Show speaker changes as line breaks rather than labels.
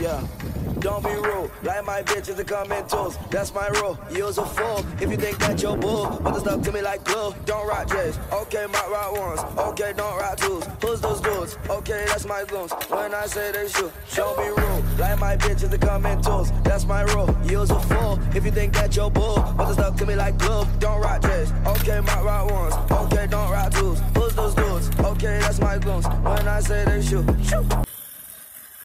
Yeah. Don't be rude, like my bitches to come in tools. That's my rule. Yous a fool if you think that you're bull. But the stuff to me like glue. Don't rock J's. Okay, my rock ones. Okay, don't rock twos. Who's those dudes? Okay, that's my goons. When I say they shoot, don't be rude, like my bitches to come in tools. That's my rule. Yous a fool if you think that you're bull. But the stuff to me like glue. Don't rock J's. Okay, my rock ones. Okay, don't rock twos. Who's those dudes? Okay, that's my goons. When I say they shoot, shoot.